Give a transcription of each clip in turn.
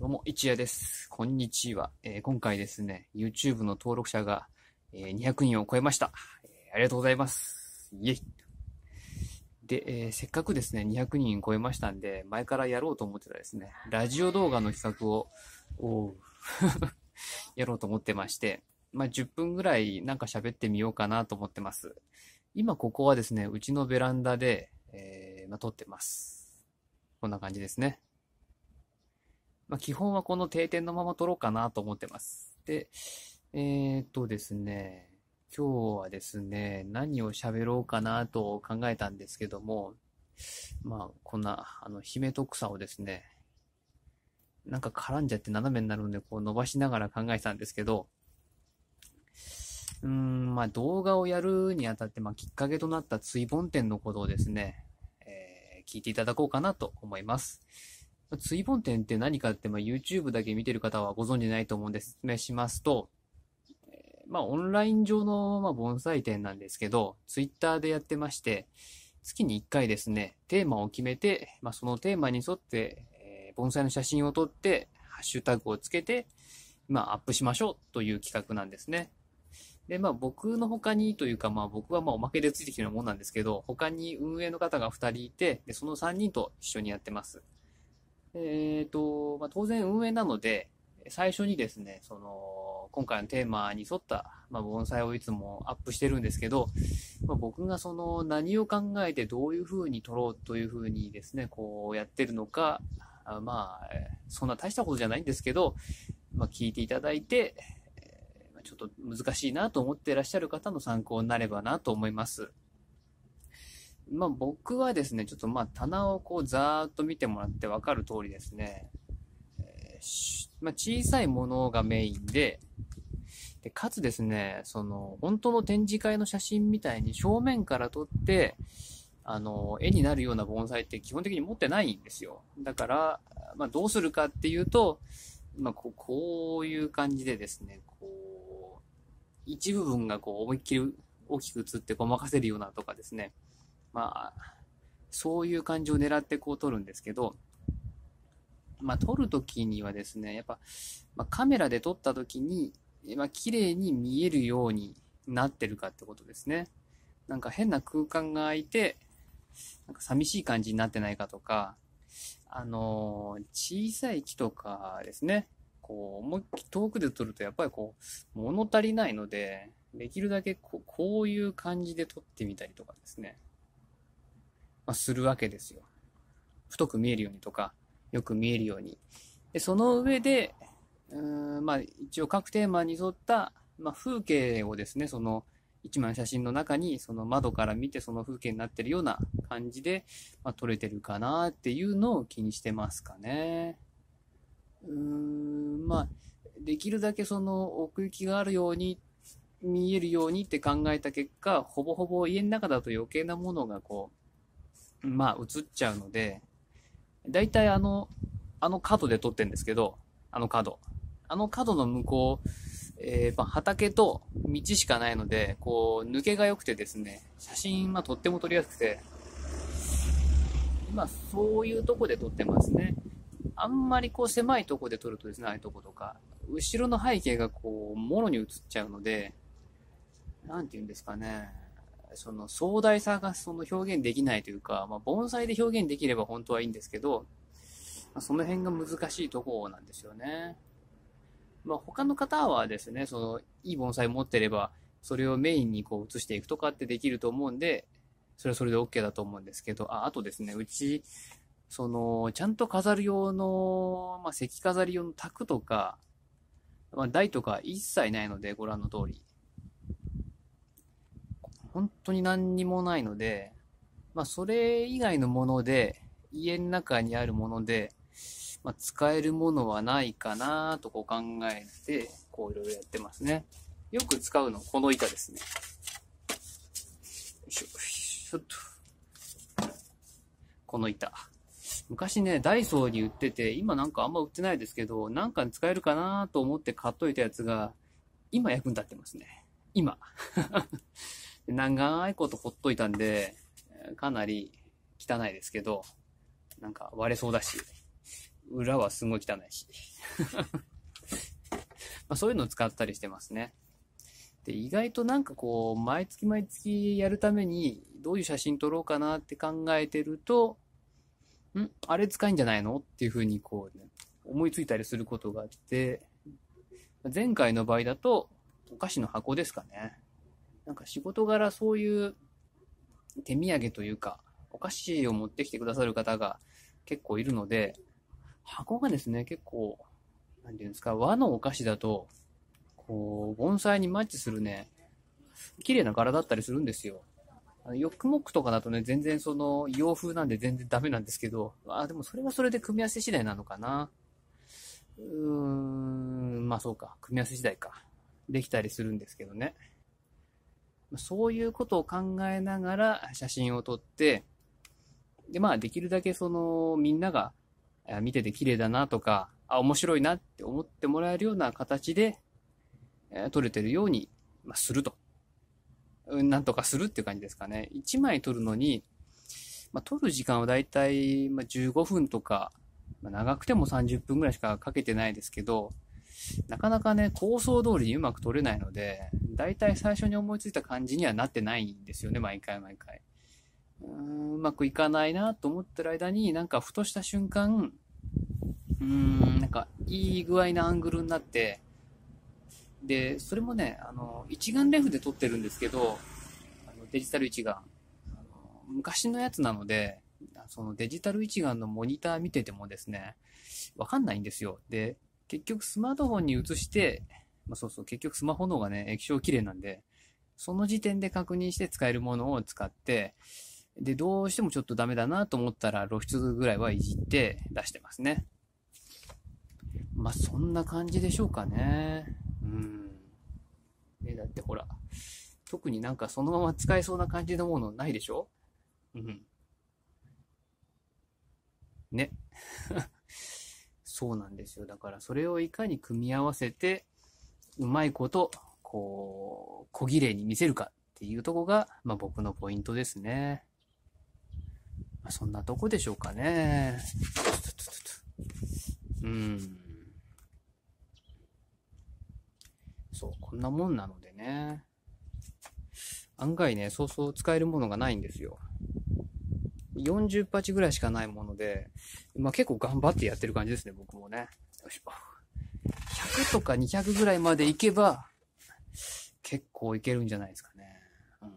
どうも、一夜です。こんにちは。えー今回ですね、YouTube の登録者が、えー200人を超えました、えーありがとうございます。イェイ。で、えーせっかくですね、200人超えましたんで、前からやろうと思ってたですね、ラジオ動画の企画を、やろうと思ってまして、まあ、10分ぐらいなんか喋ってみようかなと思ってます。今ここはですね、うちのベランダで、えーまあ、撮ってます。こんな感じですね。まあ、基本はこの定点のまま撮ろうかなと思ってます。で、えーっとですね、今日はですね、何を喋ろうかなと考えたんですけども、まあ、こんな、あの、姫と草をですね、なんか絡んじゃって斜めになるんで、こう伸ばしながら考えたんですけど、うーん、まあ動画をやるにあたって、まあきっかけとなった追本店のことをですね、えー聞いていただこうかなと思います。追本店って何かって、まあ YouTube だけ見てる方はご存知ないと思うんで説明しますと、まあオンライン上の、まあ、盆栽店なんですけど、Twitter でやってまして、月に1回ですね、テーマを決めて、まあそのテーマに沿って、えー盆栽の写真を撮って、ハッシュタグをつけて、まあアップしましょうという企画なんですね。で、まあ僕の他にというか、まあ僕はまあおまけでついてきてるもんなんですけど、他に運営の方が2人いて、で、その3人と一緒にやってます。えっと、まあ当然運営なので、最初にですね、その、今回のテーマに沿った、まあ盆栽をいつもアップしてるんですけど、まあ僕がその何を考えてどういう風に撮ろうという風にですね、こうやってるのか、あまあ、そんな大したことじゃないんですけど、まあ聞いていただいて、ちょっと難しいなと思っていらっしゃる方の参考になればなと思います。まあ僕はですね、ちょっとまあ棚をこうざーっと見てもらってわかる通りですね、えーまあ小さいものがメインで、で、かつですね、その、本当の展示会の写真みたいに正面から撮って、あの、絵になるような盆栽って基本的に持ってないんですよ。だから、まあどうするかっていうと、まあこうこういう感じでですね、こう、一部分がこう思いっきり大きく映ってごまかせるようなとかですね。まあ、そういう感じを狙ってこう撮るんですけど、まあ撮るときにはですね、やっぱ、まあ、カメラで撮ったときに、まあ綺麗に見えるようになってるかってことですね。なんか変な空間が空いて、なんか寂しい感じになってないかとか、あのー小さい木とかですね、こう、思いっきり遠くで撮るとやっぱりこう、物足りないので、できるだけこうこういう感じで撮ってみたりとかですね、ま、するわけですよ。太く見えるようにとか、よく見えるように。で、その上で、うん、まあ、一応各テーマに沿った、まあ、風景をですね、その、一枚の写真の中に、その窓から見てその風景になってるような感じで、まあ、撮れてるかなっていうのを気にしてますかね。うーん、まあ、できるだけその奥行きがあるように、見えるようにって考えた結果、ほぼほぼ家の中だと余計なものがこう、まあ映っちゃうので、だいたいあの、あの角で撮ってるんですけど、あの角。あの角の向こう、えーまあ、畑と道しかないので、こう、抜けが良くてですね、写真はとっても撮りやすくて、まあ、そういうとこで撮ってますね。あんまりこう狭いとこで撮るとですね、ああいうとことか、後ろの背景がこう、もろに映っちゃうので、なんて言うんですかね、その壮大さがその表現できないというか、まあ、盆栽で表現できれば本当はいいんですけど、まあ、その辺が難しいところなんですよね。まあ、他の方はですね、その、いい盆栽持ってれば、それをメインにこう移していくとかってできると思うんで、それはそれで OK だと思うんですけど、あ、あとですね、うち、その、ちゃんと飾る用の、まあ、石飾り用の卓とか、まあ、台とか一切ないので、ご覧の通り。本当に何にもないので、まあ、それ以外のもので、家の中にあるもので、まあ、使えるものはないかなとこう考えて、こういろいろやってますね。よく使うの、この板ですね。よいしょ、よいしょっと。この板。昔ね、ダイソーに売ってて、今なんかあんま売ってないですけど、なんかに使えるかなと思って買っといたやつが、今役に立ってますね。今。長いことほっといたんで、かなり汚いですけど、なんか割れそうだし、裏はすごい汚いし。まあそういうのを使ったりしてますね。で、意外となんかこう、毎月毎月やるために、どういう写真撮ろうかなって考えてると、ん？あれ使いんじゃないの？っていうふうにこう、ね、思いついたりすることがあって、前回の場合だと、お菓子の箱ですかね。なんか仕事柄そういう手土産というか、お菓子を持ってきてくださる方が結構いるので、箱がですね、結構、なんていうんですか、和のお菓子だと、こう、盆栽にマッチするね、綺麗な柄だったりするんですよ。あのヨックモックとかだとね、全然その洋風なんで全然ダメなんですけど、あ、でもそれはそれで組み合わせ次第なのかな。うーん、まあそうか、組み合わせ次第か。できたりするんですけどね。そういうことを考えながら写真を撮って、で、まあ、できるだけその、みんなが見てて綺麗だなとか、あ、面白いなって思ってもらえるような形で、撮れてるように、まあ、すると。なんとかするっていう感じですかね。1枚撮るのに、まあ、撮る時間はだいたい15分とか、まあ、長くても30分ぐらいしかかけてないですけど、なかなかね、構想通りにうまく撮れないので、だいたい最初に思いついた感じにはなってないんですよね、毎回毎回。うーん、うまくいかないなと思ってる間に、なんかふとした瞬間、うーん、なんかいい具合なアングルになって、で、それもね、あの、一眼レフで撮ってるんですけど、あのデジタル一眼。あの昔のやつなので、そのデジタル一眼のモニター見ててもですね、わかんないんですよ。で、結局スマートフォンに移して、まあ、そうそう、結局スマホの方がね、液晶綺麗なんで、その時点で確認して使えるものを使って、で、どうしてもちょっとダメだなと思ったら露出ぐらいはいじって出してますね。まあ、そんな感じでしょうかね。うん。ね、だってほら、特になんかそのまま使えそうな感じのものないでしょ？うん。ね。そうなんですよ。だからそれをいかに組み合わせて、うまいこと、こう、小綺麗に見せるかっていうとこが、まあ僕のポイントですね。まあ、そんなとこでしょうかね。うん。そう、こんなもんなのでね。案外ね、そうそう使えるものがないんですよ。40鉢ぐらいしかないもので、まあ結構頑張ってやってる感じですね、僕もね。よし100とか200ぐらいまでいけば、結構いけるんじゃないですかね。うん。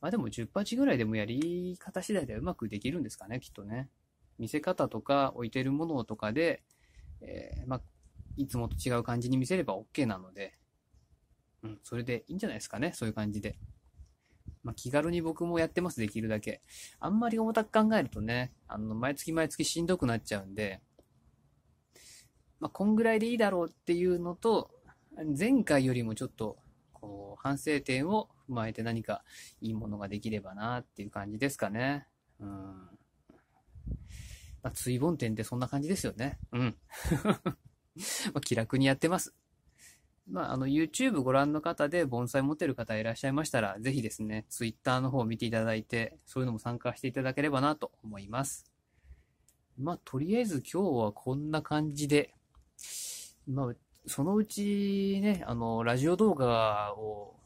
まあでも10鉢ぐらいでもやり方次第でうまくできるんですかね、きっとね。見せ方とか置いてるものとかで、えー、まあ、いつもと違う感じに見せれば OK なので、うん、それでいいんじゃないですかね、そういう感じで。まあ、気軽に僕もやってます、できるだけ。あんまり重たく考えるとね、あの、毎月毎月しんどくなっちゃうんで、まあ、こんぐらいでいいだろうっていうのと、前回よりもちょっと、こう、反省点を踏まえて何かいいものができればなっていう感じですかね。うん。まあ、追本点ってそんな感じですよね。うん。まあ、気楽にやってます。まあ、あの、YouTube ご覧の方で盆栽持ってる方いらっしゃいましたら、ぜひですね、Twitter の方を見ていただいて、そういうのも参加していただければなと思います。まあ、とりあえず今日はこんな感じで、まあ、そのうちね、あの、ラジオ動画を、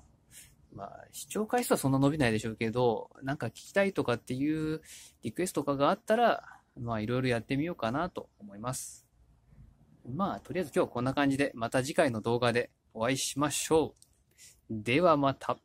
まあ、視聴回数はそんな伸びないでしょうけど、なんか聞きたいとかっていうリクエストとかがあったら、まあ、いろいろやってみようかなと思います。まあ、とりあえず今日はこんな感じで、また次回の動画でお会いしましょう。ではまた。